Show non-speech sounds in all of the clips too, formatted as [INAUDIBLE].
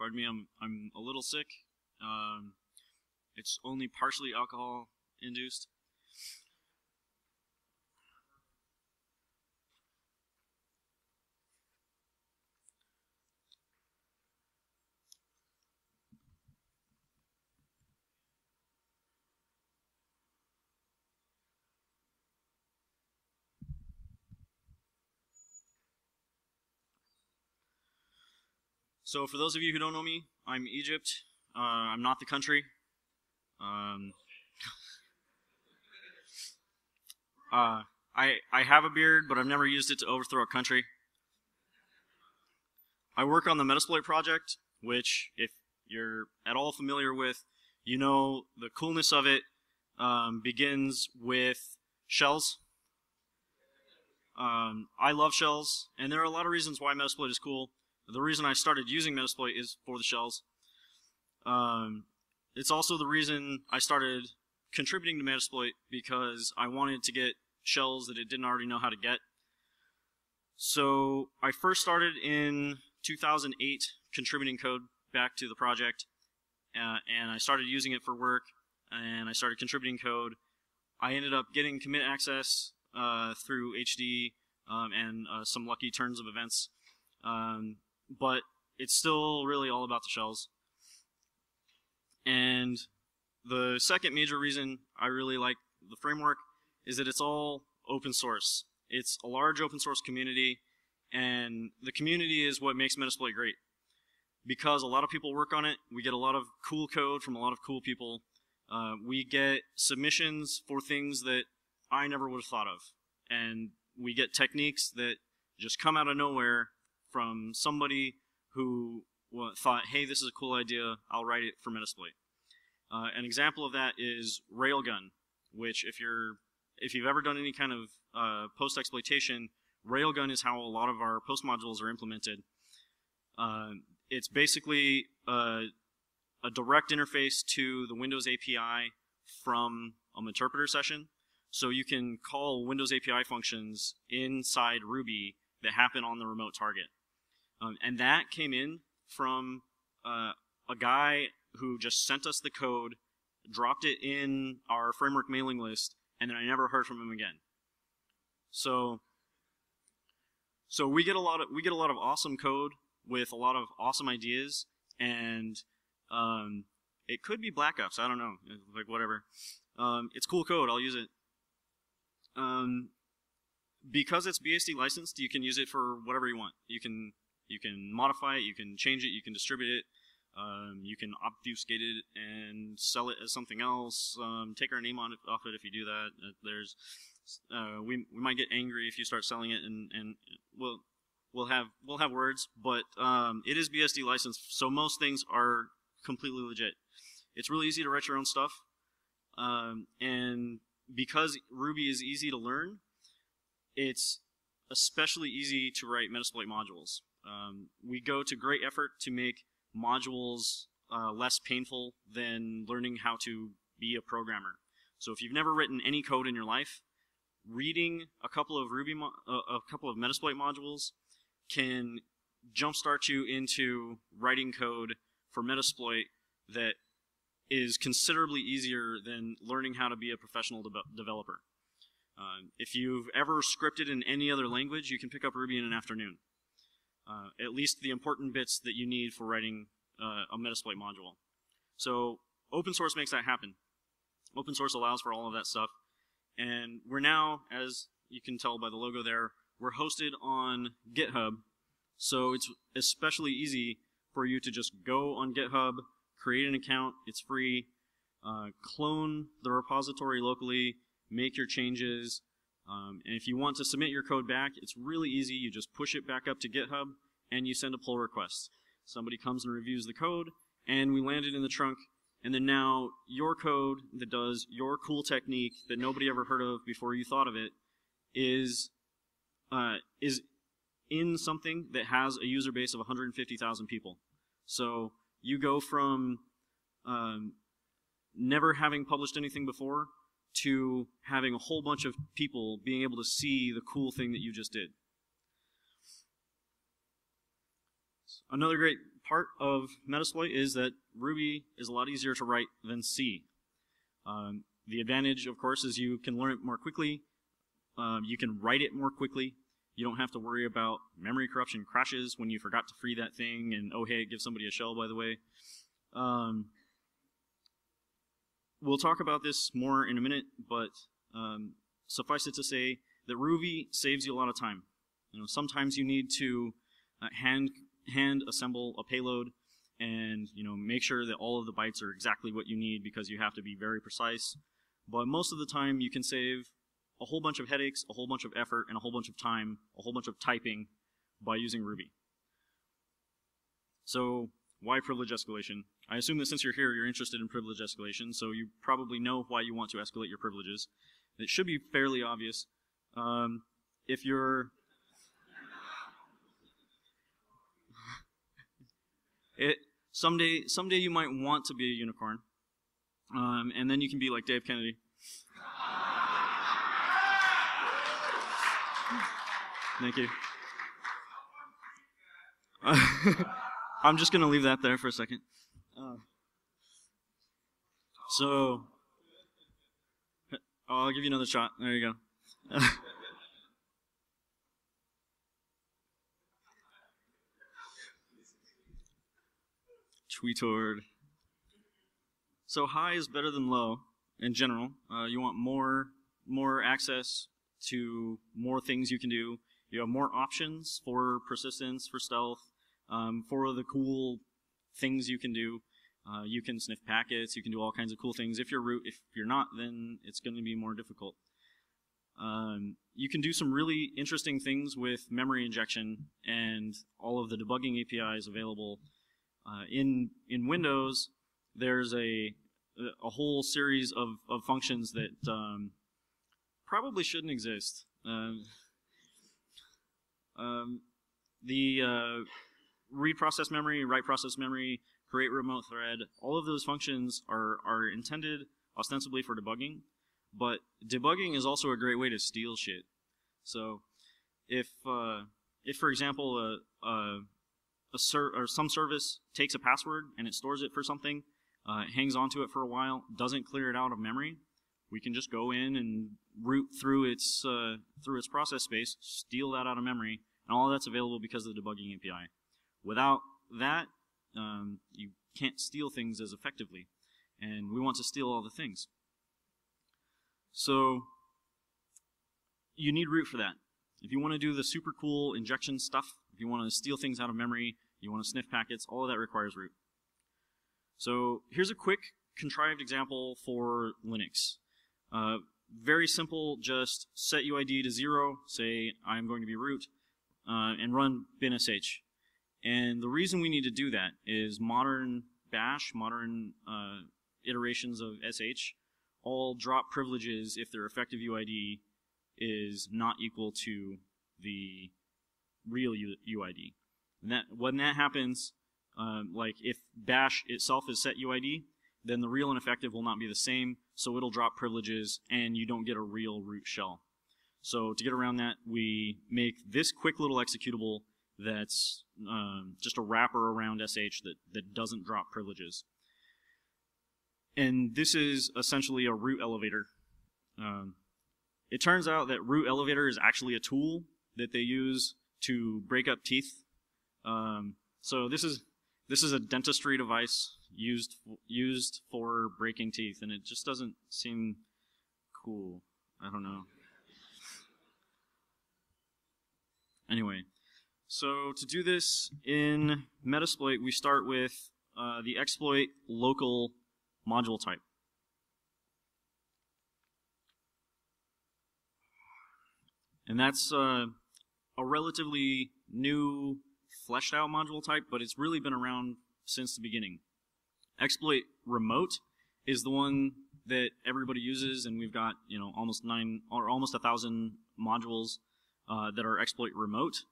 Pardon me, I'm I'm a little sick. Um, it's only partially alcohol induced. So, for those of you who don't know me, I'm Egypt. Uh, I'm not the country. Um, [LAUGHS] uh, I I have a beard, but I've never used it to overthrow a country. I work on the Metasploit project, which, if you're at all familiar with, you know the coolness of it um, begins with shells. Um, I love shells, and there are a lot of reasons why Metasploit is cool. The reason I started using Metasploit is for the shells. Um, it's also the reason I started contributing to Metasploit because I wanted to get shells that it didn't already know how to get. So I first started in 2008 contributing code back to the project, uh, and I started using it for work, and I started contributing code. I ended up getting commit access uh, through HD um, and uh, some lucky turns of events. Um, but it's still really all about the shells. And the second major reason I really like the framework is that it's all open source. It's a large open source community, and the community is what makes Metasploit great. Because a lot of people work on it, we get a lot of cool code from a lot of cool people. Uh, we get submissions for things that I never would have thought of. And we get techniques that just come out of nowhere from somebody who thought, hey, this is a cool idea, I'll write it for Metasploit. Uh, an example of that is Railgun, which if you're if you've ever done any kind of uh, post exploitation, Railgun is how a lot of our post modules are implemented. Uh, it's basically a, a direct interface to the Windows API from an interpreter session. So you can call Windows API functions inside Ruby that happen on the remote target. Um, and that came in from uh, a guy who just sent us the code, dropped it in our framework mailing list, and then I never heard from him again. So, so we get a lot of we get a lot of awesome code with a lot of awesome ideas, and um, it could be Black Ops. I don't know, like whatever. Um, it's cool code. I'll use it. Um, because it's BSD licensed, you can use it for whatever you want. You can you can modify it, you can change it, you can distribute it, um, you can obfuscate it and sell it as something else. Um, take our name on it, off it if you do that. Uh, there's uh, we we might get angry if you start selling it, and and we'll we'll have we'll have words, but um, it is BSD licensed, so most things are completely legit. It's really easy to write your own stuff, um, and because Ruby is easy to learn, it's especially easy to write Metasploit modules. Um, we go to great effort to make modules uh, less painful than learning how to be a programmer. So if you've never written any code in your life, reading a couple of Ruby, uh, a couple of Metasploit modules can jumpstart you into writing code for Metasploit that is considerably easier than learning how to be a professional de developer. Uh, if you've ever scripted in any other language, you can pick up Ruby in an afternoon. Uh, at least the important bits that you need for writing uh, a Metasploit module. So open source makes that happen. Open source allows for all of that stuff. And we're now, as you can tell by the logo there, we're hosted on GitHub. So it's especially easy for you to just go on GitHub, create an account, it's free, uh, clone the repository locally, make your changes, um, and if you want to submit your code back, it's really easy. You just push it back up to GitHub and you send a pull request. Somebody comes and reviews the code, and we land it in the trunk. And then now your code that does your cool technique that nobody ever heard of before you thought of it is uh, is in something that has a user base of 150,000 people. So you go from um, never having published anything before to having a whole bunch of people being able to see the cool thing that you just did. Another great part of Metasploit is that Ruby is a lot easier to write than C. Um, the advantage, of course, is you can learn it more quickly. Um, you can write it more quickly. You don't have to worry about memory corruption crashes when you forgot to free that thing, and oh hey, give somebody a shell, by the way. Um, we'll talk about this more in a minute, but um, suffice it to say that Ruby saves you a lot of time. You know, sometimes you need to uh, hand hand assemble a payload and you know make sure that all of the bytes are exactly what you need because you have to be very precise. But most of the time, you can save a whole bunch of headaches, a whole bunch of effort, and a whole bunch of time, a whole bunch of typing by using Ruby. So why privilege escalation? I assume that since you're here, you're interested in privilege escalation, so you probably know why you want to escalate your privileges. It should be fairly obvious. Um, if you're it someday someday you might want to be a unicorn, um, and then you can be like Dave Kennedy. Thank you. [LAUGHS] I'm just going to leave that there for a second. Uh, so, I'll give you another shot. There you go. [LAUGHS] Tweetord. So high is better than low in general. Uh, you want more more access to more things you can do. You have more options for persistence, for stealth, um, for the cool things you can do. Uh, you can sniff packets. You can do all kinds of cool things. If you're root, if you're not, then it's going to be more difficult. Um, you can do some really interesting things with memory injection and all of the debugging APIs available uh, in in Windows. There's a a whole series of, of functions that um, probably shouldn't exist. Um, um, the uh, read process memory, write process memory, create remote thread, all of those functions are, are intended ostensibly for debugging, but debugging is also a great way to steal shit. So if, uh, if for example, a, a, a ser- or some service takes a password and it stores it for something, uh, it hangs onto it for a while, doesn't clear it out of memory, we can just go in and root through its uh, through its process space, steal that out of memory, and all that's available because of the debugging API. Without that, um, you can't steal things as effectively, and we want to steal all the things. So you need root for that. If you want to do the super cool injection stuff, you want to steal things out of memory, you want to sniff packets, all of that requires root. So here's a quick contrived example for Linux. Uh, very simple, just set UID to zero, say I'm going to be root, uh, and run binsh. And the reason we need to do that is modern bash, modern uh, iterations of sh, all drop privileges if their effective UID is not equal to the real UID. And that when that happens, um, like if bash itself is set UID, then the real and effective will not be the same, so it'll drop privileges and you don't get a real root shell. So to get around that, we make this quick little executable that's um, just a wrapper around SH that, that doesn't drop privileges. And this is essentially a root elevator. Um, it turns out that root elevator is actually a tool that they use to break up teeth. Um, so this is this is a dentistry device used used for breaking teeth, and it just doesn't seem cool. I don't know. Anyway, so to do this in Metasploit, we start with uh, the exploit local module type. And that's uh, a relatively new fleshed out module type, but it's really been around since the beginning. Exploit remote is the one that everybody uses, and we've got you know almost nine or almost a thousand modules uh, that are exploit remote.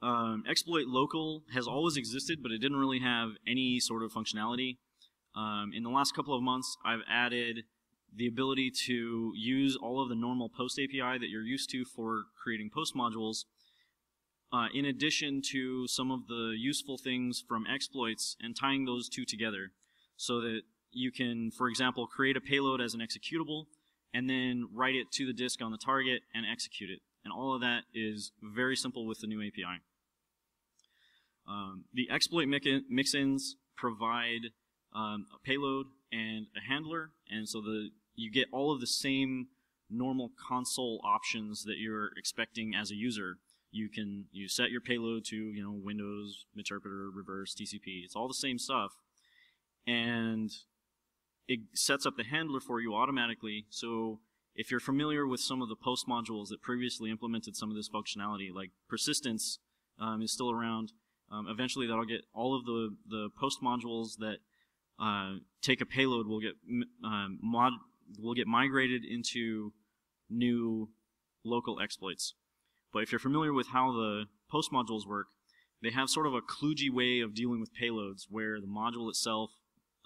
Um, exploit local has always existed, but it didn't really have any sort of functionality. Um, in the last couple of months, I've added the ability to use all of the normal post API that you're used to for creating post modules uh, in addition to some of the useful things from exploits and tying those two together so that you can, for example, create a payload as an executable and then write it to the disk on the target and execute it. And all of that is very simple with the new API. Um, the exploit mixins provide um, a payload and a handler, and so the you get all of the same normal console options that you're expecting as a user. You can you set your payload to you know Windows, interpreter, reverse, TCP. It's all the same stuff, and it sets up the handler for you automatically. So if you're familiar with some of the post modules that previously implemented some of this functionality, like persistence um, is still around. Um, eventually, that'll get all of the the post modules that uh, take a payload will get um, mod will get migrated into new local exploits. But if you're familiar with how the post modules work, they have sort of a kludgy way of dealing with payloads, where the module itself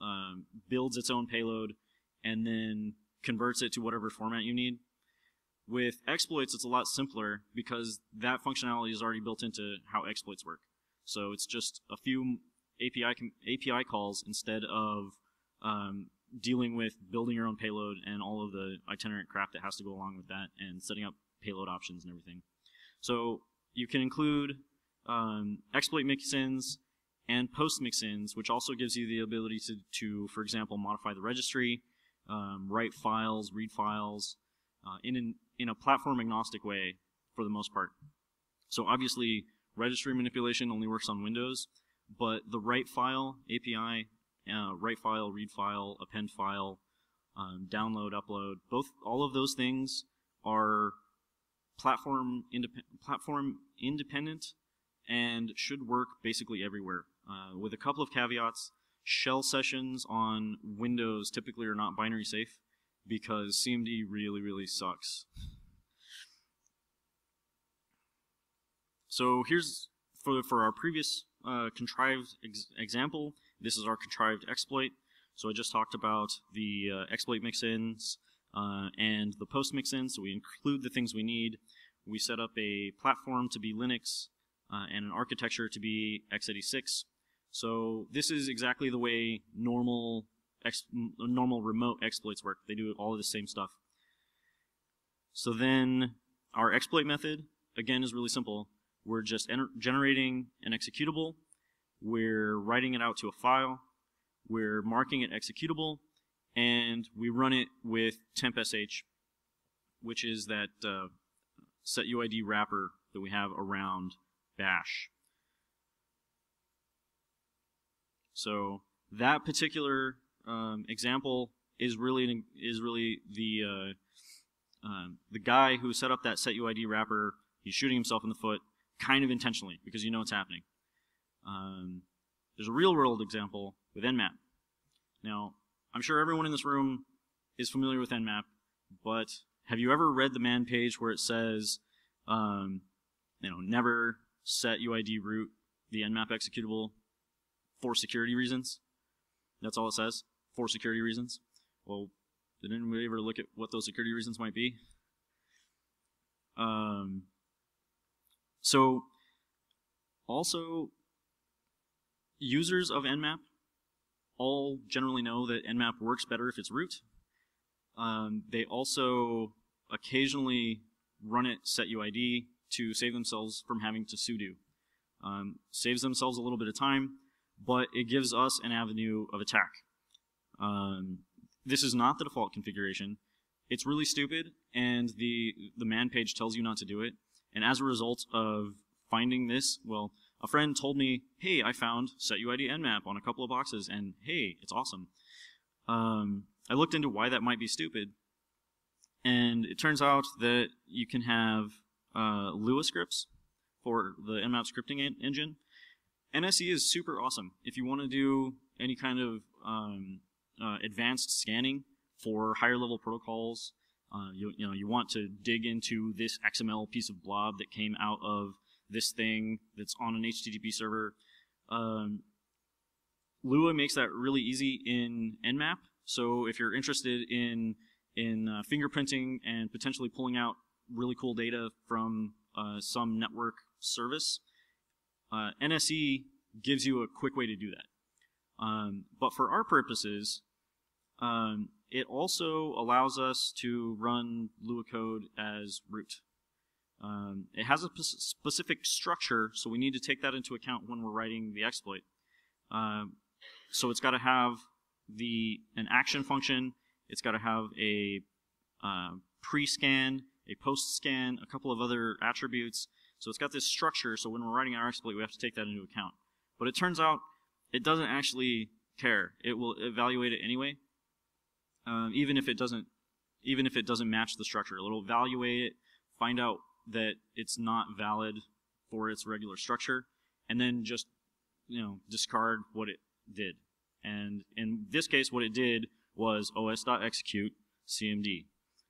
um, builds its own payload and then converts it to whatever format you need. With exploits, it's a lot simpler because that functionality is already built into how exploits work. So it's just a few API API calls instead of um, dealing with building your own payload and all of the itinerant crap that has to go along with that and setting up payload options and everything. So you can include um, exploit mixins and post mixins, which also gives you the ability to, to for example, modify the registry, um, write files, read files, uh, in, an, in a platform agnostic way for the most part. So obviously, registry manipulation only works on Windows, but the write file API, uh, write file, read file, append file, um, download, upload, both all of those things are platform indep- platform independent and should work basically everywhere. Uh, with a couple of caveats, shell sessions on Windows typically are not binary safe because CMD really, really sucks. So here's for, for our previous uh, contrived ex example, this is our contrived exploit. So I just talked about the uh, exploit mixins uh, and the post mixins. So we include the things we need. We set up a platform to be Linux uh, and an architecture to be x86. So this is exactly the way normal normal remote exploits work. They do all of the same stuff. So then our exploit method again is really simple. We're just generating an executable. We're writing it out to a file. We're marking it executable, and we run it with tempsh, which is that uh, setuid wrapper that we have around bash. So that particular um, example is really is really the uh, um, the guy who set up that setuid wrapper. He's shooting himself in the foot, kind of intentionally, because you know what's happening. Um, there's a real world example with Nmap. Now, I'm sure everyone in this room is familiar with Nmap, but have you ever read the man page where it says, um, you know, never set UID root the Nmap executable for security reasons. That's all it says. For security reasons. Well, did anybody ever look at what those security reasons might be? Um, so, also, users of Nmap all generally know that Nmap works better if it's root. Um, they also occasionally run it setuid to save themselves from having to sudo. Um, saves themselves a little bit of time, but it gives us an avenue of attack. Um, this is not the default configuration. It's really stupid, and the the man page tells you not to do it. And as a result of finding this, well, a friend told me, "Hey, I found setuid nmap on a couple of boxes, and hey, it's awesome." Um, I looked into why that might be stupid, and it turns out that you can have uh, Lua scripts for the Nmap scripting en engine. NSE is super awesome. If you want to do any kind of um, uh, advanced scanning for higher level protocols, uh, you, you know you want to dig into this XML piece of blob that came out of this thing that's on an HTTP server. Um, Lua makes that really easy in Nmap. So if you're interested in in uh, fingerprinting and potentially pulling out really cool data from uh, some network service. Uh, NSE gives you a quick way to do that. Um, but for our purposes, um, it also allows us to run Lua code as root. Um, it has a specific structure, so we need to take that into account when we're writing the exploit. Um, so it's got to have the an action function. It's got to have a uh, pre-scan, a post-scan, a couple of other attributes. So it's got this structure. So when we're writing our exploit, we have to take that into account. But it turns out it doesn't actually care. It will evaluate it anyway, um, even if it doesn't, even if it doesn't match the structure. It'll evaluate it, find out that it's not valid for its regular structure, and then just you know discard what it did. And in this case, what it did was os.execute cmd.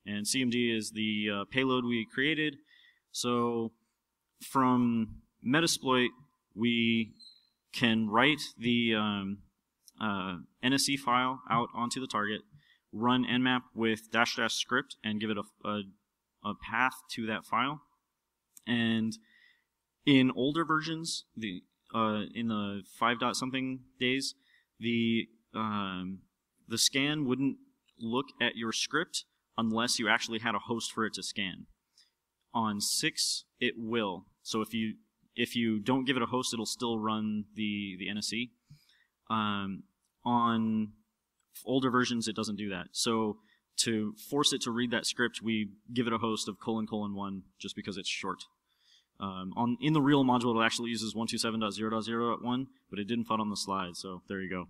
And cmd is the uh, payload we created. So from Metasploit, we can write the um, uh, NSE file out onto the target, run nmap with dash dash script, and give it a, a, a path to that file. And in older versions, the uh, in the five dot something days, the um, the scan wouldn't look at your script unless you actually had a host for it to scan. On six, it will. So if you if you don't give it a host, it'll still run the the NSE. Um, on older versions, it doesn't do that. So to force it to read that script, we give it a host of colon colon one just because it's short. Um, on in the real module, it actually uses 127.0.0 at one, but it didn't fit on the slide, so there you go.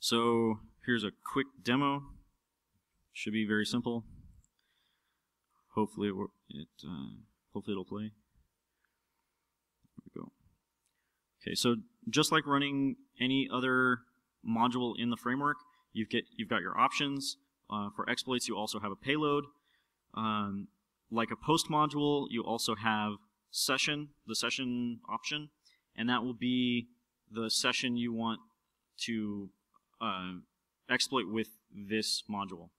So here's a quick demo. Should be very simple. Hopefully it, it uh, hopefully it'll play. There we go. Okay, so just like running any other module in the framework, you've get you've got your options. Uh, for exploits, you also have a payload. Um, like a post module, you also have session, the session option, and that will be the session you want to uh, exploit with this module.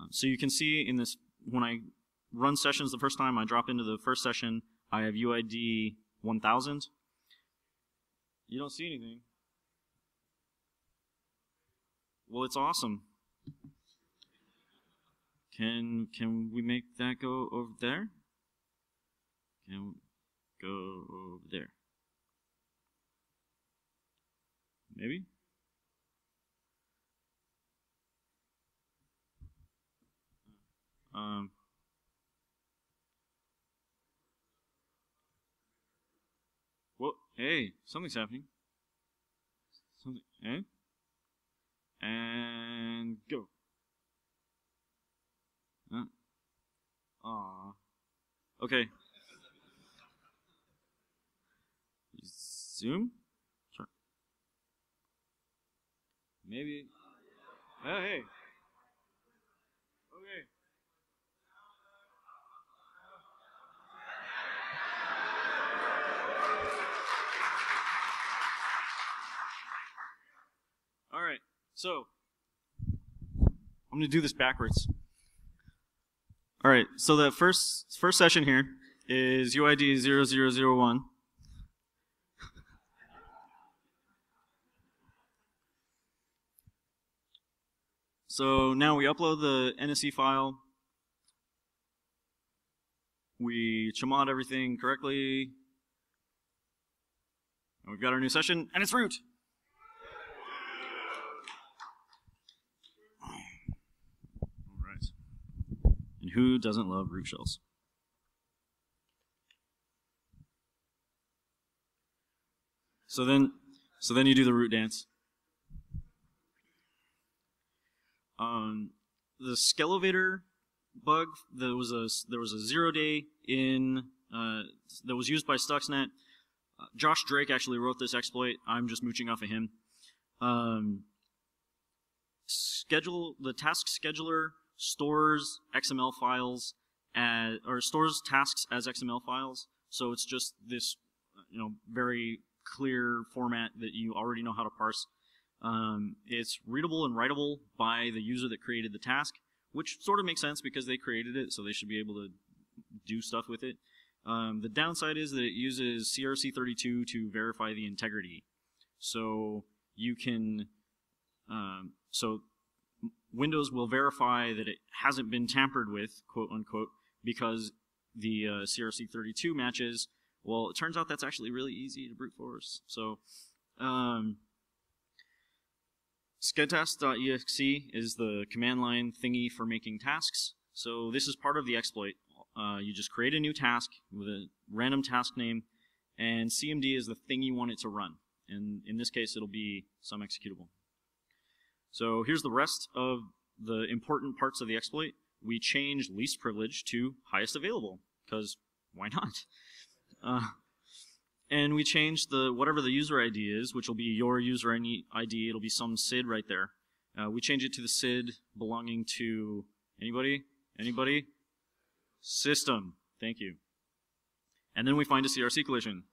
Uh, so you can see in this, when I run sessions the first time, I drop into the first session, I have UID 1000. You don't see anything. Well, it's awesome. Can can we make that go over there? Can we go over there? Maybe? Um, well, hey, something's happening. Something, eh? And go. Huh? Aw. Okay. Zoom? Sure. Maybe. Oh, hey. Okay. All right. So, I'm going to do this backwards. All right, so the first first session here is UID 0001. so now we upload the NSC file. We chmod everything correctly. And we've got our new session, and it's root. And who doesn't love root shells? So then, so then you do the root dance. Um, the Skelevator bug, there was a there was a zero day in uh, that was used by Stuxnet. Uh, Josh Drake actually wrote this exploit. I'm just mooching off of him. Um, schedule the task scheduler stores XML files as, or stores tasks as XML files. So it's just this, you know, very clear format that you already know how to parse. Um, it's readable and writable by the user that created the task. which sort of makes sense because they created it, so they should be able to do stuff with it. Um, the downside is that it uses CRC32 to verify the integrity. So you can, um, so Windows will verify that it hasn't been tampered with, quote unquote, because the uh, CRC32 matches. Well, it turns out that's actually really easy to brute force. So, um, schedtask.exe is the command line thingy for making tasks. So this is part of the exploit. Uh, you just create a new task with a random task name, and CMD is the thing you want it to run. And in this case, it'll be some executable. So here's the rest of the important parts of the exploit. We change least privilege to highest available, because why not? Uh, and we change the whatever the user ID is, which will be your user ID. It'll be some SID right there. Uh, we change it to the SID belonging to anybody, anybody, system. Thank you. And then we find a CRC collision.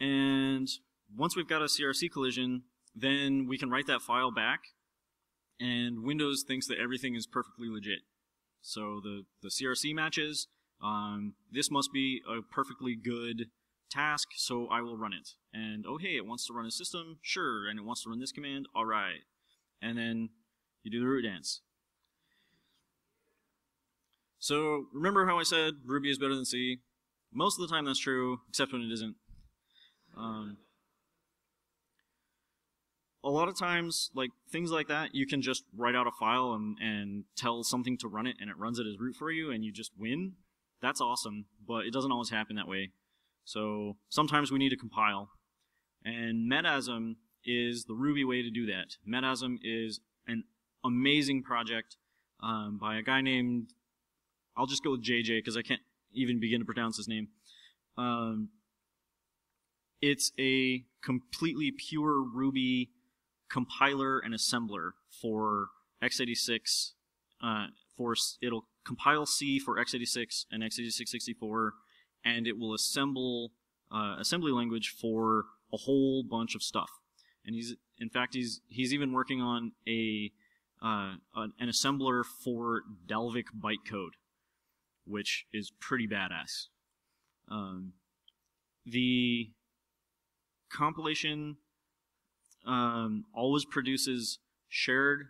And once we've got a CRC collision, then we can write that file back, and Windows thinks that everything is perfectly legit. So the, the CRC matches, um, this must be a perfectly good task, so I will run it. And oh hey, it wants to run a system, sure, and it wants to run this command, alright. And then you do the root dance. So remember how I said Ruby is better than C? Most of the time that's true, except when it isn't. Um, a lot of times, like things like that, you can just write out a file and, and tell something to run it, and it runs it as root for you, and you just win. That's awesome, but it doesn't always happen that way. So sometimes we need to compile. And Metasm is the Ruby way to do that. Metasm is an amazing project um, by a guy named, I'll just go with JJ because I can't even begin to pronounce his name. Um, it's a completely pure Ruby compiler and assembler for x86. Uh, for it'll compile C for x86 and x86 64, and it will assemble uh, assembly language for a whole bunch of stuff. And he's, in fact, he's he's even working on a uh, an assembler for Dalvik bytecode, which is pretty badass. Um, the compilation um, always produces shared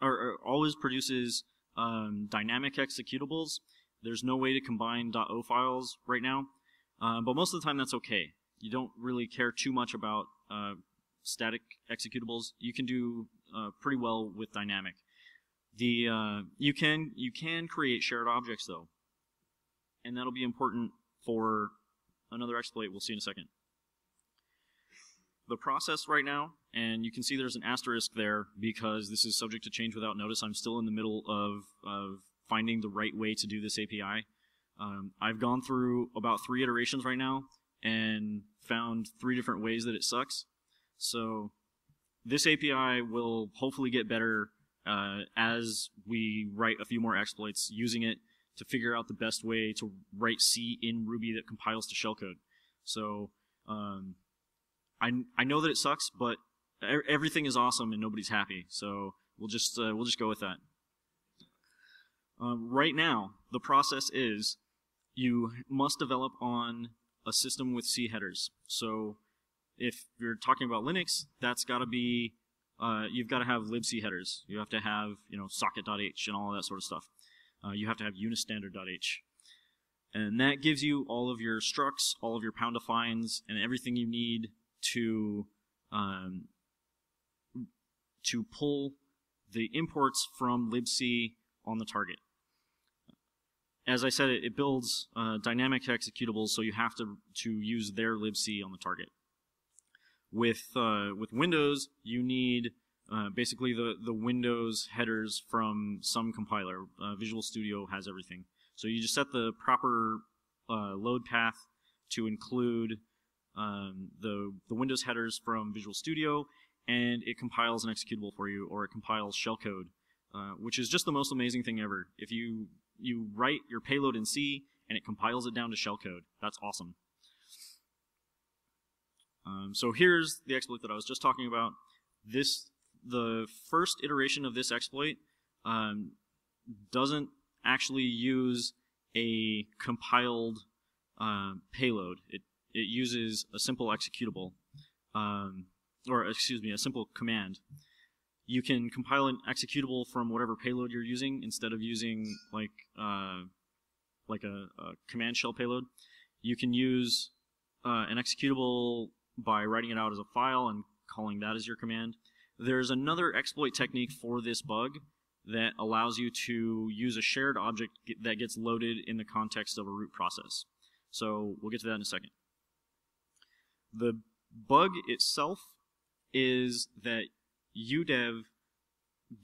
or, or always produces um, dynamic executables. There's no way to combine .o files right now, uh, but most of the time that's okay. You don't really care too much about uh, static executables. You can do uh, pretty well with dynamic. The uh, you can you can create shared objects though, and that'll be important for another exploit we'll see in a second the process right now, and you can see there's an asterisk there because this is subject to change without notice. I'm still in the middle of, of finding the right way to do this API. Um, I've gone through about three iterations right now and found three different ways that it sucks. So this API will hopefully get better uh, as we write a few more exploits using it to figure out the best way to write C in Ruby that compiles to shellcode. So um, I, I know that it sucks, but everything is awesome and nobody's happy. So we'll just uh, we'll just go with that. Um, right now, the process is you must develop on a system with C headers. So if you're talking about Linux, that's got to be uh, you've got to have libc headers. You have to have you know socket.h and all that sort of stuff. Uh, you have to have unistandard.h. And that gives you all of your structs, all of your pound defines, and everything you need to um, to pull the imports from libc on the target. As I said, it, it builds uh, dynamic executables, so you have to to use their libc on the target. With uh, with Windows, you need uh, basically the the Windows headers from some compiler. Uh, Visual Studio has everything, so you just set the proper uh, load path to include um, the, the Windows headers from Visual Studio, and it compiles an executable for you, or it compiles shellcode, uh, which is just the most amazing thing ever. If you you write your payload in C, and it compiles it down to shellcode. That's awesome. Um, so here's the exploit that I was just talking about. This the first iteration of this exploit um, doesn't actually use a compiled uh, payload. It it uses a simple executable, um, or excuse me, a simple command. You can compile an executable from whatever payload you're using instead of using like uh, like a, a, command shell payload. You can use uh, an executable by writing it out as a file and calling that as your command. There's another exploit technique for this bug that allows you to use a shared object that gets loaded in the context of a root process. So we'll get to that in a second. The bug itself is that UDEV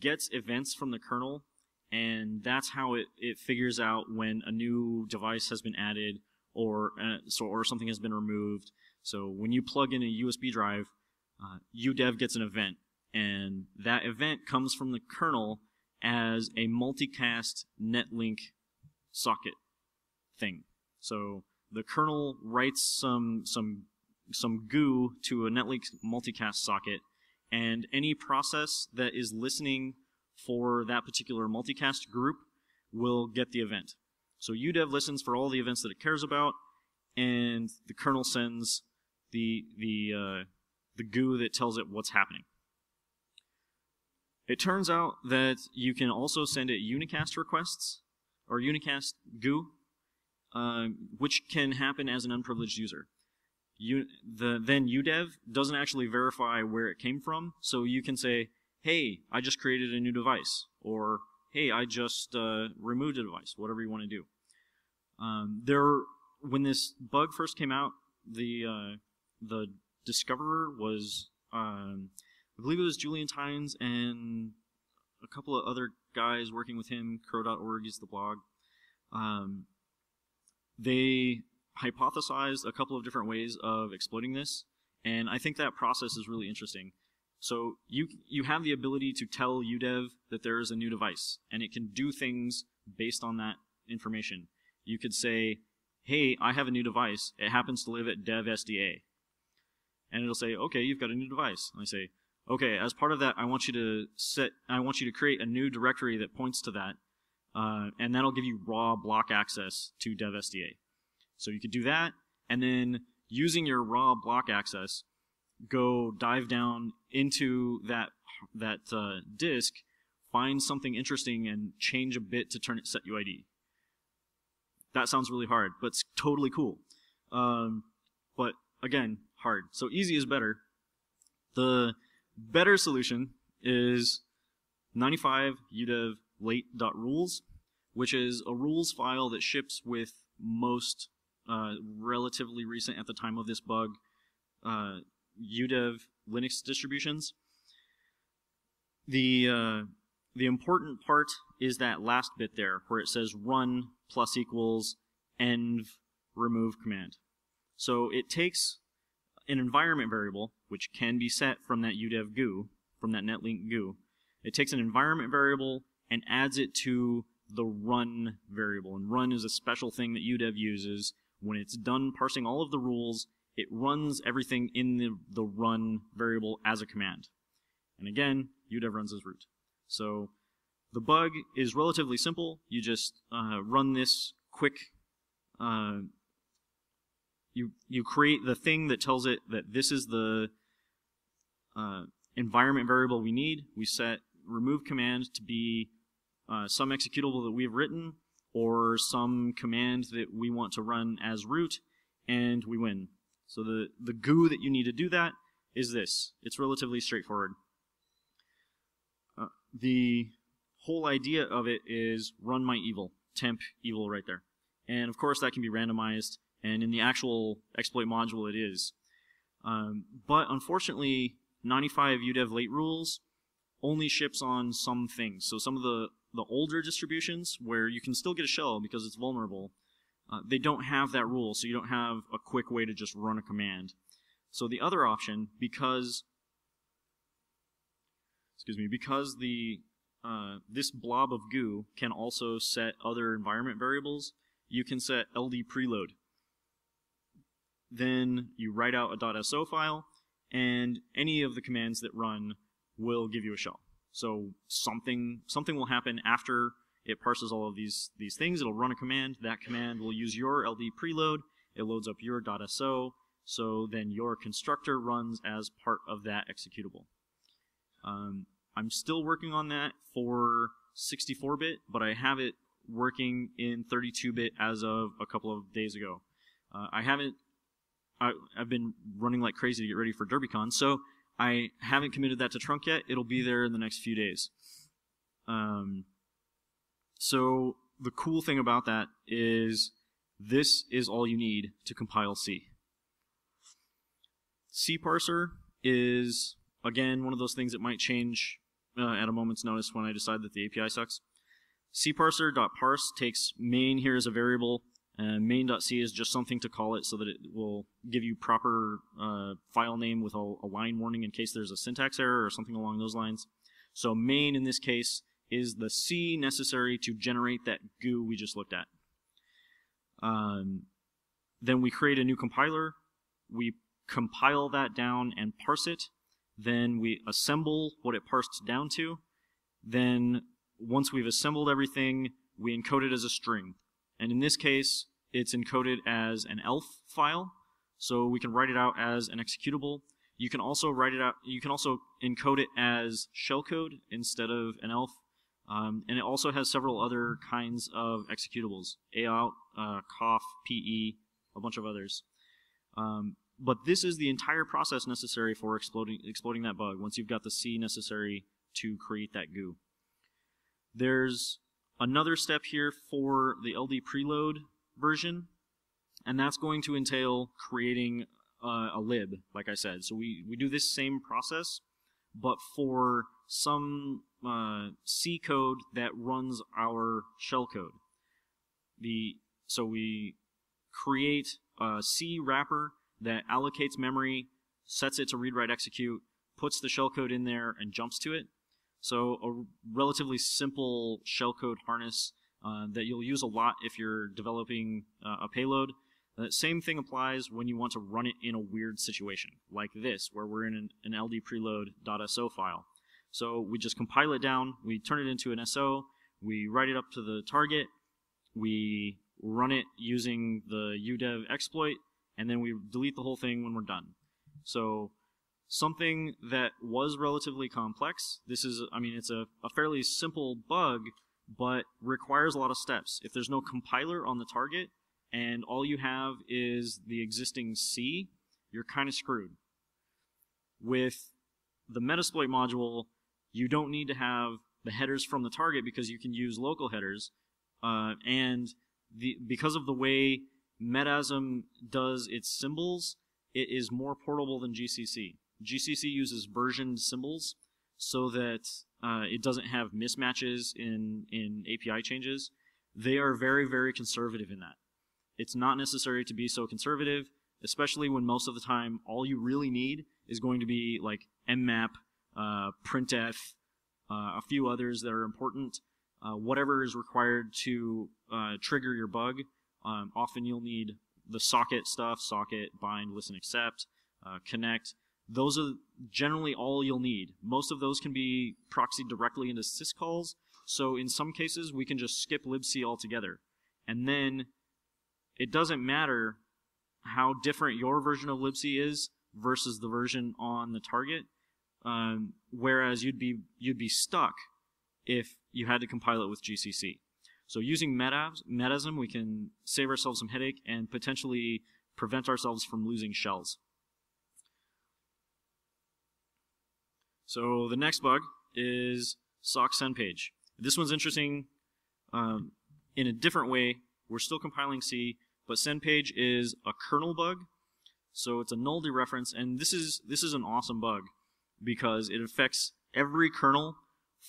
gets events from the kernel, and that's how it, it figures out when a new device has been added or uh, so or something has been removed. So when you plug in a USB drive, uh, UDEV gets an event, and that event comes from the kernel as a multicast netlink socket thing. So the kernel writes some some some goo to a netlink multicast socket, and any process that is listening for that particular multicast group will get the event. So UDEV listens for all the events that it cares about, and the kernel sends the the uh, the goo that tells it what's happening. It turns out that you can also send it unicast requests or unicast goo, uh, which can happen as an unprivileged user. You, the, then UDEV doesn't actually verify where it came from, so you can say, hey, I just created a new device, or hey, I just uh, removed a device, whatever you want to do. Um, there, when this bug first came out, the uh, the discoverer was um, I believe it was Julian Tynes and a couple of other guys working with him. Crow.org is the blog. Um, they hypothesized a couple of different ways of exploiting this, and I think that process is really interesting. So you you have the ability to tell UDEV that there is a new device, and it can do things based on that information. You could say, "Hey, I have a new device. It happens to live at dev SDA," and it'll say, "Okay, you've got a new device." And I say, okay, as part of that, I want you to set, I want you to create a new directory that points to that, uh, and that'll give you raw block access to dev SDA. So you could do that, and then using your raw block access, go dive down into that that uh, disk, find something interesting, and change a bit to turn it set UID. That sounds really hard, but it's totally cool. Um, but again, hard. So easy is better. The Better solution is 95 udev late.rules, which is a rules file that ships with most uh, relatively recent at the time of this bug uh, udev Linux distributions. The uh, the important part is that last bit there, where it says run plus equals env remove command. So it takes an environment variable, which can be set from that UDEV goo, from that netlink goo. It takes an environment variable and adds it to the run variable. And run is a special thing that UDEV uses. When it's done parsing all of the rules, it runs everything in the, the run variable as a command. And again, UDEV runs as root. So the bug is relatively simple. You just uh, run this quick uh, you you create the thing that tells it that this is the uh, environment variable we need. We set remove command to be uh, some executable that we've written or some command that we want to run as root, and we win. So the, the goo that you need to do that is this. It's relatively straightforward. Uh, the whole idea of it is run my evil, temp evil right there. And of course that can be randomized and in the actual exploit module it is. Um, but unfortunately, 95 UDEV late rules only ships on some things. So some of the, the older distributions where you can still get a shell because it's vulnerable, uh, they don't have that rule, so you don't have a quick way to just run a command. So the other option, because excuse me, because the uh, this blob of goo can also set other environment variables. You can set LD preload. Then you write out a .so file, and any of the commands that run will give you a shell. So something something will happen after it parses all of these these things. It'll run a command. That command will use your LD preload. It loads up your .so. So then your constructor runs as part of that executable. Um, I'm still working on that for 64-bit, but I have it working in 32-bit as of a couple of days ago. Uh, I haven't. I, have been running like crazy to get ready for DerbyCon, so I haven't committed that to trunk yet. It'll be there in the next few days. Um, so the cool thing about that is this is all you need to compile C. C parser is again one of those things that might change uh, at a moment's notice when I decide that the API sucks. cparser.parse takes main here as a variable, and main.c is just something to call it so that it will give you proper uh, file name with a, a, line warning in case there's a syntax error or something along those lines. So main in this case is the C necessary to generate that goo we just looked at. Um, then we create a new compiler. We compile that down and parse it. Then we assemble what it parsed down to. Then once we've assembled everything, we encode it as a string. And in this case, it's encoded as an ELF file, so we can write it out as an executable. You can also write it out. You can also encode it as shellcode instead of an ELF, um, and it also has several other kinds of executables: aout, uh, cough, pe, a bunch of others. Um, but this is the entire process necessary for exploding, that bug once you've got the C necessary to create that goo. There's another step here for the LD preload version, and that's going to entail creating uh, a lib, like I said. So we, we do this same process, but for some uh, C code that runs our shellcode. The so we create a C wrapper that allocates memory, sets it to read, write, execute, puts the shellcode in there, and jumps to it. So a relatively simple shellcode harness uh, that you'll use a lot if you're developing uh, a payload. The same thing applies when you want to run it in a weird situation, like this, where we're in an, an ld preload.so file. So we just compile it down, we turn it into an SO, we write it up to the target, we run it using the udev exploit, and then we delete the whole thing when we're done. So something that was relatively complex, this is, I mean, it's a, a fairly simple bug, but requires a lot of steps. If there's no compiler on the target, and all you have is the existing C, you're kind of screwed. With the Metasploit module, you don't need to have the headers from the target because you can use local headers, uh, and the because of the way Metasm does its symbols, it is more portable than GCC. GCC uses versioned symbols so that uh, it doesn't have mismatches in, in API changes. They are very, very conservative in that. It's not necessary to be so conservative, especially when most of the time all you really need is going to be like mmap, uh, printf, uh, a few others that are important. Uh, whatever is required to uh, trigger your bug um, often you'll need the socket stuff, socket, bind, listen, accept, uh, connect. Those are generally all you'll need. Most of those can be proxied directly into syscalls, so in some cases we can just skip libc altogether. And then it doesn't matter how different your version of libc is versus the version on the target, um, whereas you'd be you'd be stuck if you had to compile it with GCC. So using Metasm, we can save ourselves some headache and potentially prevent ourselves from losing shells. So the next bug is sock send page. This one's interesting um, in a different way. We're still compiling C, but send page is a kernel bug. So it's a null dereference, and this is this is an awesome bug because it affects every kernel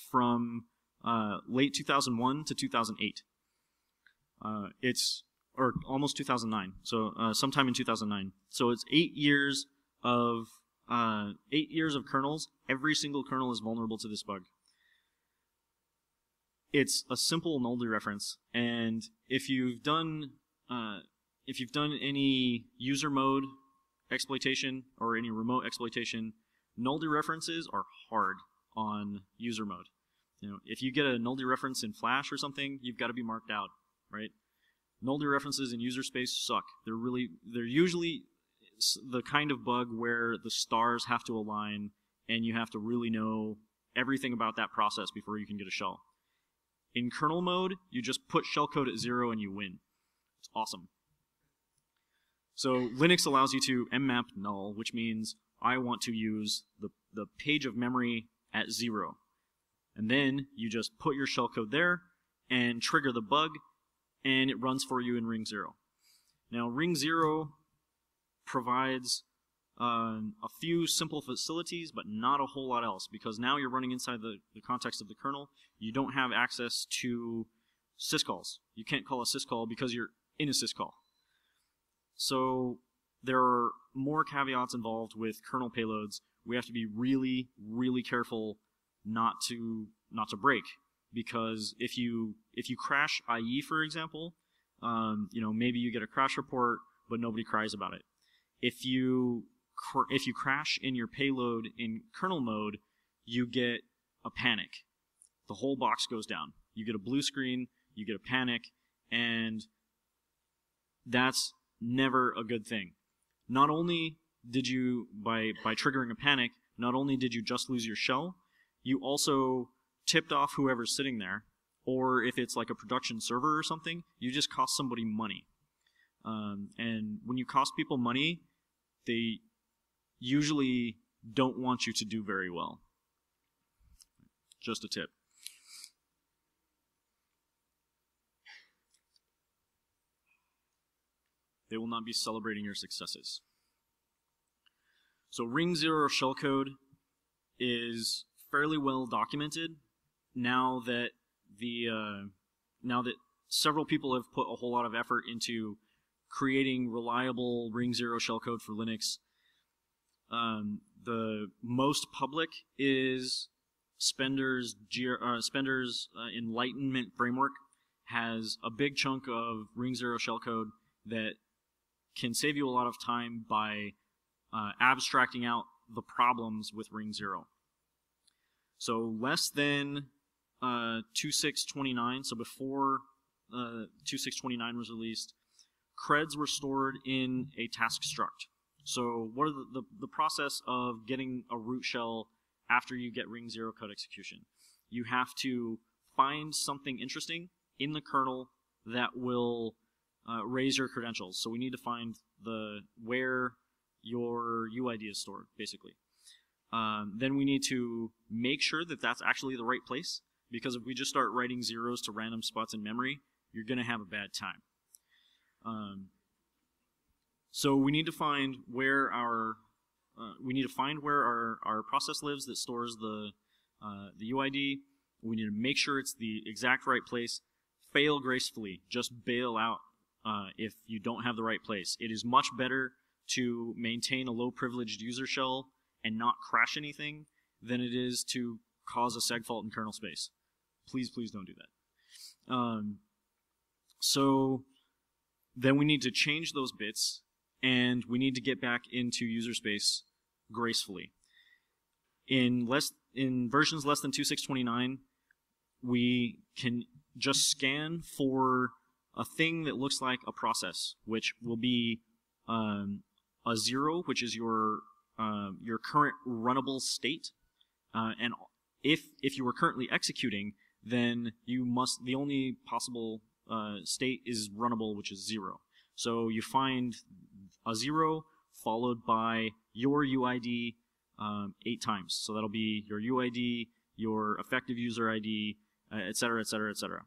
from uh, late 2001 to 2008. Uh, it's or almost 2009. So uh, sometime in 2009. So it's eight years of uh, eight years of kernels. Every single kernel is vulnerable to this bug. it's a simple null dereference, and if you've done uh, if you've done any user mode exploitation or any remote exploitation, null dereferences are hard on user mode. You know, if you get a null dereference in Flash or something, you've got to be marked out, right? Null dereferences in user space suck. They're really they're usually the kind of bug where the stars have to align and you have to really know everything about that process before you can get a shell. In kernel mode, you just put shellcode at zero and you win. It's awesome. So Linux allows you to mmap null, which means I want to use the, the page of memory at zero. And then you just put your shellcode there and trigger the bug, and it runs for you in ring zero. Now, ring zero provides um, a few simple facilities, but not a whole lot else, because now you're running inside the, the context of the kernel. You don't have access to syscalls. You can't call a syscall because you're in a syscall. So there are more caveats involved with kernel payloads. We have to be really, really careful not to not to break because if you if you crash IE, for example, um, you know maybe you get a crash report, but nobody cries about it. If you if you crash in your payload in kernel mode, you get a panic. The whole box goes down. You get a blue screen, you get a panic, and that's never a good thing. Not only did you, by, by triggering a panic, not only did you just lose your shell, you also tipped off whoever's sitting there, or if it's like a production server or something, you just cost somebody money. Um, and when you cost people money, they usually don't want you to do very well. Just a tip. They will not be celebrating your successes. So Ring Zero shellcode is fairly well documented now that the uh, now that several people have put a whole lot of effort into creating reliable Ring Zero shellcode for Linux. Um, the most public is Spender's uh, Spender's uh, Enlightenment framework has a big chunk of Ring Zero shellcode that can save you a lot of time by uh, abstracting out the problems with Ring Zero. So less than uh, 2629, so before uh, 2629 was released, creds were stored in a task struct. So what are the, the, the process of getting a root shell after you get ring zero code execution? You have to find something interesting in the kernel that will uh, raise your credentials. So we need to find the where your UID is stored, basically. Um, then we need to make sure that that's actually the right place, because if we just start writing zeros to random spots in memory, you're going to have a bad time. Um, so we need to find where our uh, we need to find where our, our process lives that stores the uh, the UID. We need to make sure it's the exact right place. Fail gracefully. Just bail out uh, if you don't have the right place. It is much better to maintain a low privileged user shell and not crash anything than it is to cause a seg fault in kernel space. Please, please don't do that. Um, so then we need to change those bits and we need to get back into user space gracefully. In less in versions less than 2629, we can just scan for a thing that looks like a process, which will be um, a zero, which is your uh, your current runnable state, uh, and if if you are currently executing, then you must the only possible uh, state is runnable, which is zero. So you find a zero followed by your UID um, eight times. So that'll be your UID, your effective user ID, etc., etc., etc.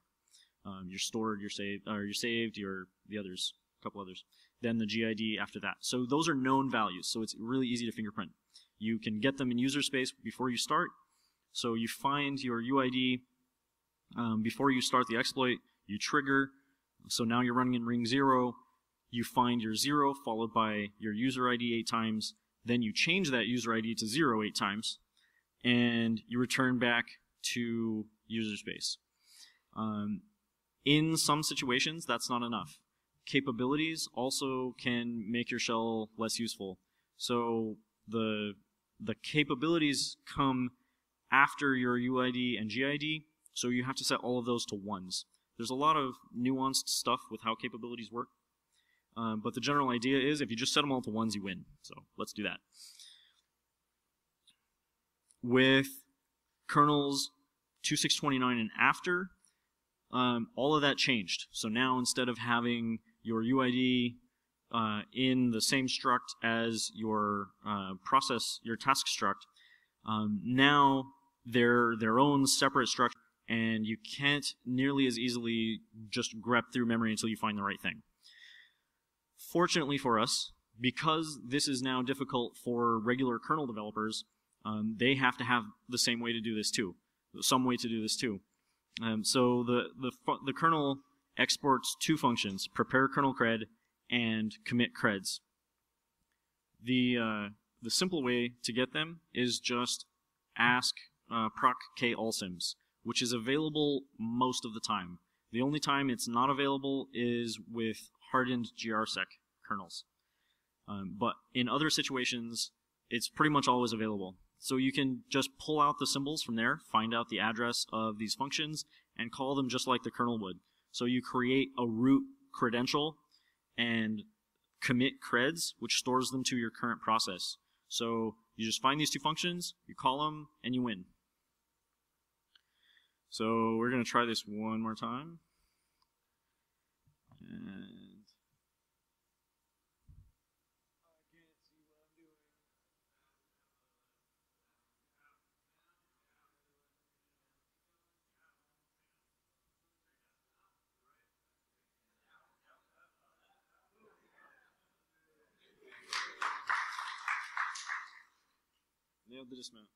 Um, you're stored, you're saved, or you're saved, you're the others, a couple others. Then the GID after that. So those are known values, so it's really easy to fingerprint. You can get them in user space before you start. So you find your UID um, before you start the exploit, you trigger. So now you're running in ring zero. You find your zero followed by your user ID eight times. Then you change that user ID to zero eight times, and you return back to user space. Um, in some situations, that's not enough. Capabilities also can make your shell less useful. So the the capabilities come after your UID and GID, so you have to set all of those to ones. There's a lot of nuanced stuff with how capabilities work, um, but the general idea is if you just set them all to ones, you win. So let's do that. With kernels 2629 and after, um, all of that changed. So now instead of having your UID uh, in the same struct as your uh, process, your task struct, um, now they're their own separate structure, and you can't nearly as easily just grep through memory until you find the right thing. Fortunately for us, because this is now difficult for regular kernel developers, um, they have to have the same way to do this too, some way to do this too. Um, so the, the, the kernel exports two functions, prepare kernel cred and commit creds. The, uh, the simple way to get them is just ask uh, proc k allsyms, which is available most of the time. The only time it's not available is with hardened grsec kernels. Um, but in other situations, it's pretty much always available. So you can just pull out the symbols from there, find out the address of these functions, and call them just like the kernel would. So you create a root credential and commit creds, which stores them to your current process. So you just find these two functions, you call them, and you win. So we're going to try this one more time. And Nailed the dismount.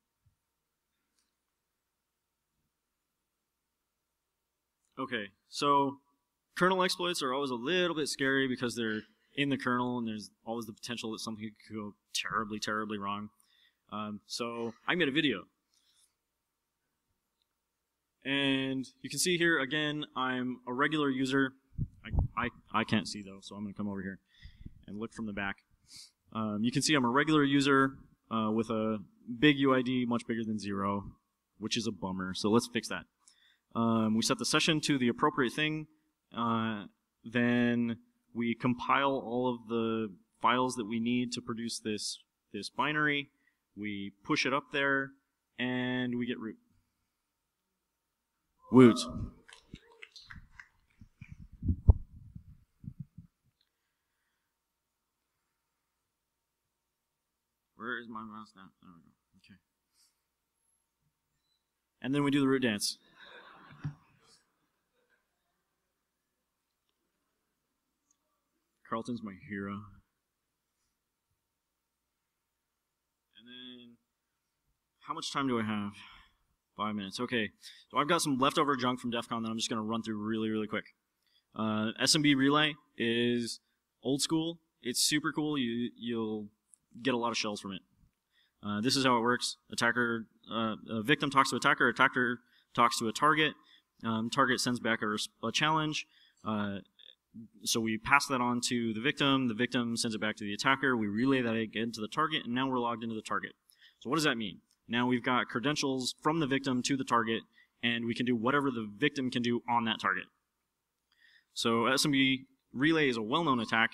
Okay, so kernel exploits are always a little bit scary because they're in the kernel and there's always the potential that something could go terribly, terribly wrong. Um, so I made a video. And you can see here, again, I'm a regular user. I, I, I can't see though, so I'm going to come over here and look from the back. Um, you can see I'm a regular user uh, with a big UID much bigger than zero, which is a bummer. So let's fix that. Um, we set the session to the appropriate thing. Uh, then we compile all of the files that we need to produce this this binary. We push it up there, and we get root. Woot. Where is my mouse now? There we go. Okay. And then we do the root dance. Carlton's my hero. And then, how much time do I have? Five minutes. Okay. So I've got some leftover junk from DEF CON that I'm just going to run through really, really quick. Uh, SMB Relay is old school. It's super cool. You, you'll get a lot of shells from it. Uh, this is how it works. Attacker, uh, a victim talks to attacker, attacker talks to a target. Um, target sends back a, a challenge. Uh, so we pass that on to the victim. The victim sends it back to the attacker. We relay that again to the target, and now we're logged into the target. So what does that mean? Now we've got credentials from the victim to the target, and we can do whatever the victim can do on that target. So SMB relay is a well-known attack.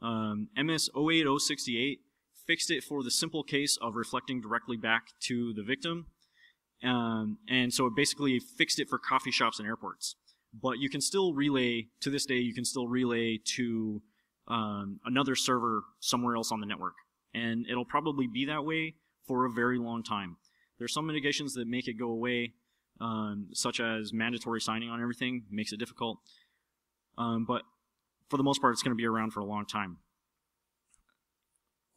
Um, MS 08068 fixed it for the simple case of reflecting directly back to the victim. Um, and so it basically fixed it for coffee shops and airports. But you can still relay, to this day, you can still relay to um, another server somewhere else on the network. And it'll probably be that way for a very long time. There's some mitigations that make it go away, um, such as mandatory signing on everything, makes it difficult. Um, but for the most part, it's going to be around for a long time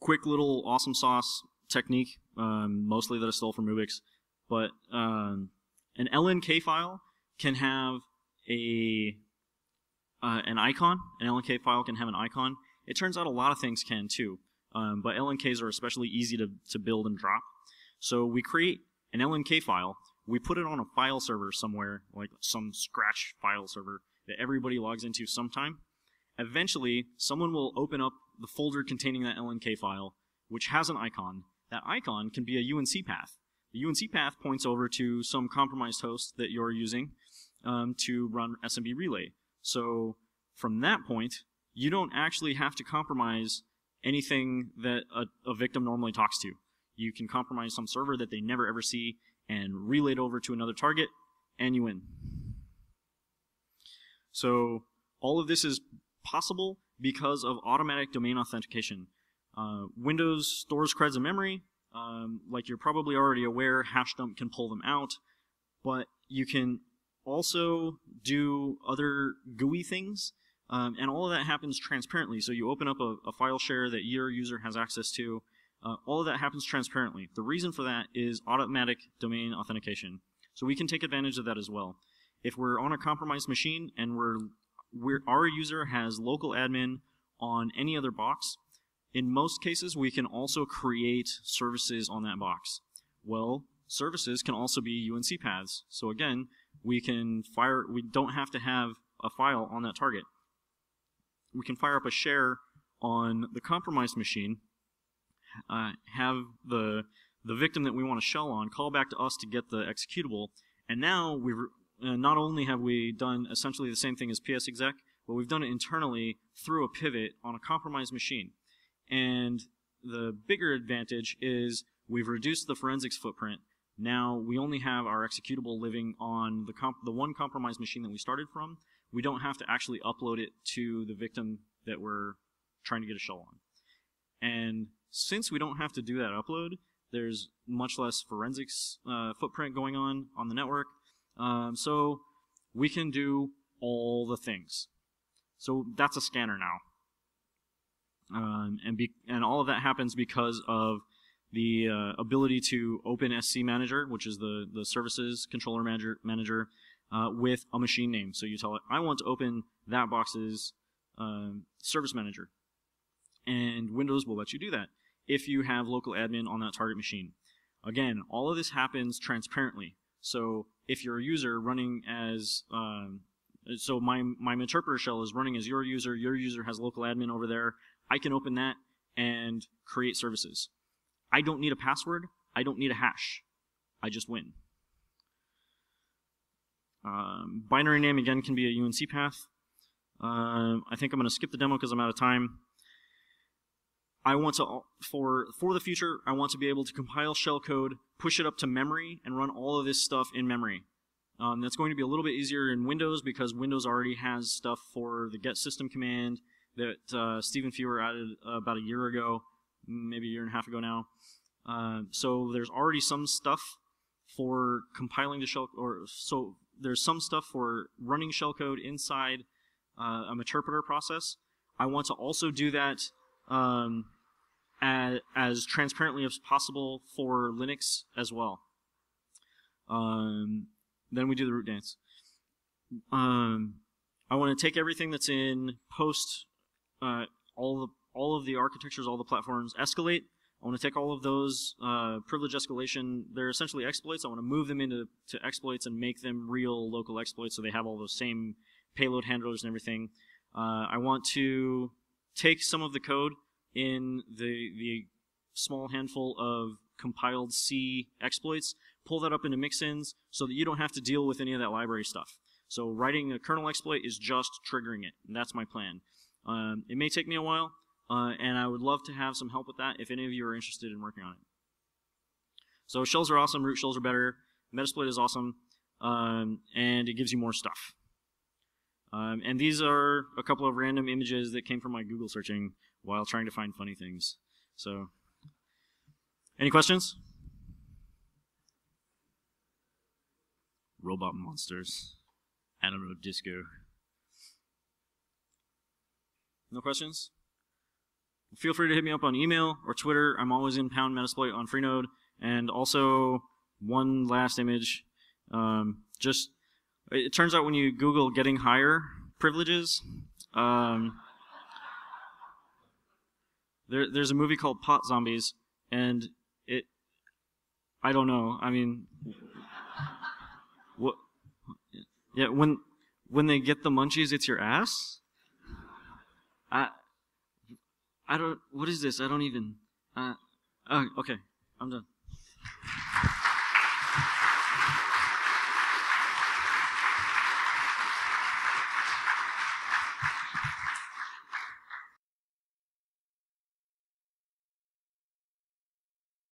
quick little awesome sauce technique, um, mostly that I stole from Rubix. But um, an LNK file can have a uh, an icon. An LNK file can have an icon. It turns out a lot of things can too, um, but LNKs are especially easy to, to build and drop. So we create an LNK file we put it on a file server somewhere, like some Scratch file server that everybody logs into sometime. Eventually, someone will open up the folder containing that LNK file, which has an icon. That icon can be a UNC path. The UNC path points over to some compromised host that you're using um, to run SMB relay. So from that point, you don't actually have to compromise anything that a, a victim normally talks to. You can compromise some server that they never ever see and relay it over to another target, and you win. So all of this is possible because of automatic domain authentication. Uh, Windows stores creds in memory. Um, like you're probably already aware, Hashdump can pull them out, but you can also do other GUI things, um, and all of that happens transparently. So you open up a, a file share that your user has access to. Uh, all of that happens transparently. The reason for that is automatic domain authentication. So we can take advantage of that as well. If we're on a compromised machine and we're, we're our user has local admin on any other box, in most cases we can also create services on that box. Well, services can also be UNC paths. So again, we can fire, we don't have to have a file on that target. We can fire up a share on the compromised machine, uh, have the the victim that we want to shell on call back to us to get the executable, and now we uh, not only have we done essentially the same thing as PsExec, but we've done it internally through a pivot on a compromised machine. And the bigger advantage is we've reduced the forensics footprint now we only have our executable living on the, the one compromised machine that we started from. We don't have to actually upload it to the victim that we're trying to get a shell on. And since we don't have to do that upload, there's much less forensics uh, footprint going on on the network. Um, so we can do all the things. So that's a scanner now. Um, and, be, and all of that happens because of the uh, ability to open SC Manager, which is the, the services controller manager, manager uh, with a machine name. So you tell it, I want to open that box's um, service manager. And Windows will let you do that if you have local admin on that target machine. Again, all of this happens transparently. So if you're a user running as, um, so my, my interpreter shell is running as your user, your user has local admin over there, I can open that and create services. I don't need a password. I don't need a hash. I just win. Um, binary name again can be a UNC path. Uh, I think I'm going to skip the demo because I'm out of time. I want to for for the future. I want to be able to compile shellcode, push it up to memory, and run all of this stuff in memory. Um, that's going to be a little bit easier in Windows because Windows already has stuff for the get system command that uh, Stephen Fewer added uh, about a year ago maybe a year and a half ago now. Uh, so there's already some stuff for compiling the shell, or so there's some stuff for running shellcode inside uh, a interpreter process. I want to also do that um, as, as, transparently as possible for Linux as well. Um, then we do the root dance. Um, I want to take everything that's in post, uh, all the all of the architectures, all the platforms escalate. I want to take all of those uh, privilege escalation. They're essentially exploits. I want to move them into to exploits and make them real local exploits, so they have all those same payload handlers and everything. Uh, I want to take some of the code in the the small handful of compiled C exploits, pull that up into mixins, so that you don't have to deal with any of that library stuff. So writing a kernel exploit is just triggering it, and that's my plan. Um, it may take me a while. Uh, and I would love to have some help with that if any of you are interested in working on it. So shells are awesome, root shells are better, Metasploit is awesome, um, and it gives you more stuff. Um, and these are a couple of random images that came from my Google searching while trying to find funny things. So, any questions? Robot monsters. Animo disco. No questions? Feel free to hit me up on email or Twitter. I'm always in pound Metasploit on Freenode. And also, one last image. Um, just it turns out when you Google getting higher privileges, um, there, there's a movie called Pot Zombies, and it, I don't know. I mean, What? Yeah, when when they get the munchies, it's your ass. I I don't. What is this? I don't even. Uh, oh, okay, I'm done.